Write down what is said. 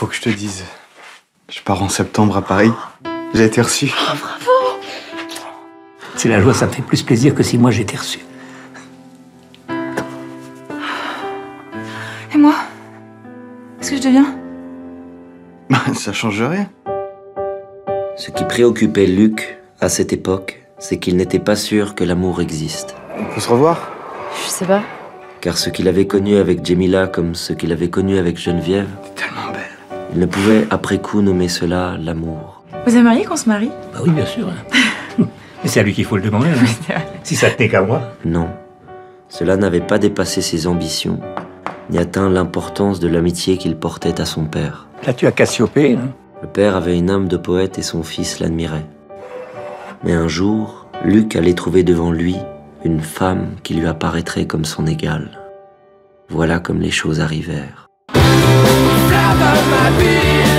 faut que je te dise. Je pars en septembre à Paris. J'ai été reçu. Oh, bravo C'est la joie, ça me fait plus plaisir que si moi j'étais reçu. Et moi? Qu'est-ce que je deviens? Ça change rien. Ce qui préoccupait Luc à cette époque, c'est qu'il n'était pas sûr que l'amour existe. On peut se revoir? Je sais pas. Car ce qu'il avait connu avec Jemila comme ce qu'il avait connu avec Geneviève, Tellement. Il ne pouvait après coup nommer cela l'amour. Vous aimeriez qu'on se marie? Bah oui, bien sûr. hein. Mais c'est à lui qu'il faut le demander. hein. Si ça tenait qu'à moi. Non, cela n'avait pas dépassé ses ambitions, ni atteint l'importance de l'amitié qu'il portait à son père. Là, tu as Cassiopée. hein. Le père avait une âme de poète et son fils l'admirait. Mais un jour, Luc allait trouver devant lui une femme qui lui apparaîtrait comme son égale. Voilà comme les choses arrivèrent. father might be.